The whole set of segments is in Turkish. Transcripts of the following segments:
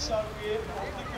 so weird.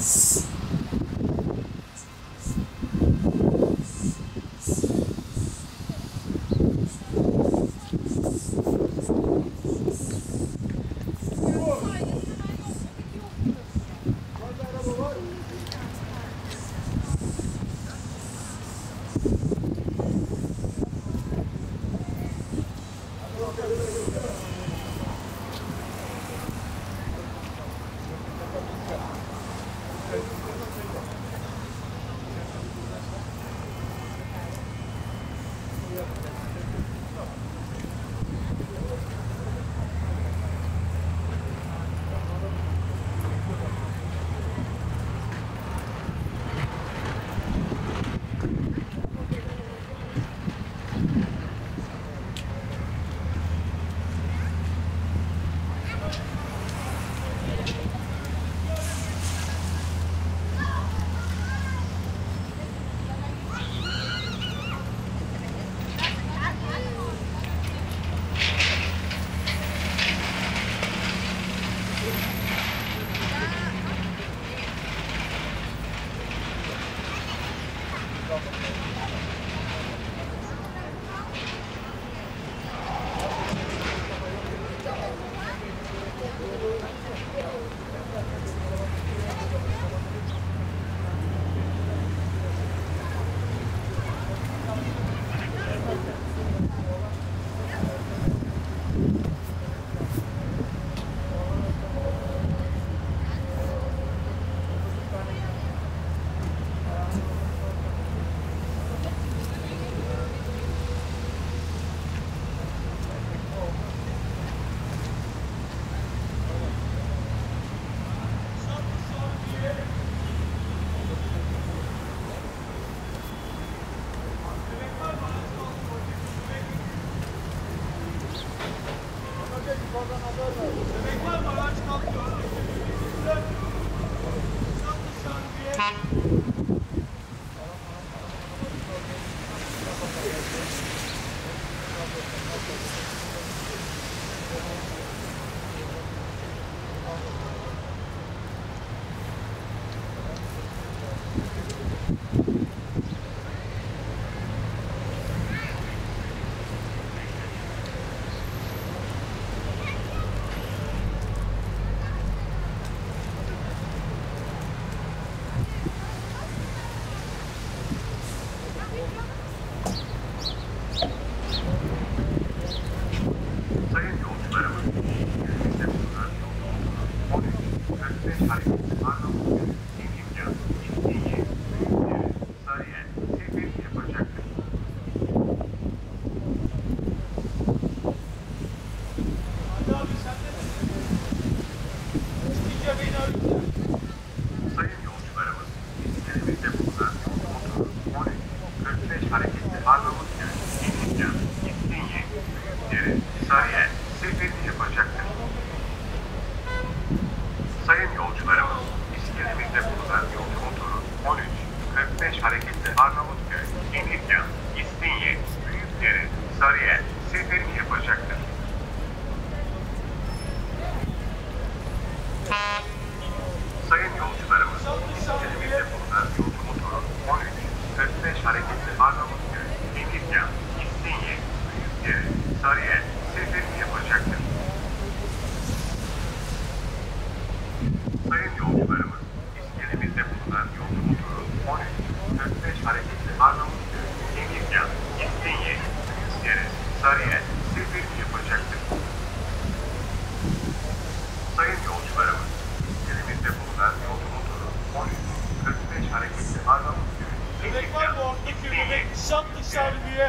ます。historia. hareketi anlamı. Bebek var mı oradaki bebek? Şat dışarı diye.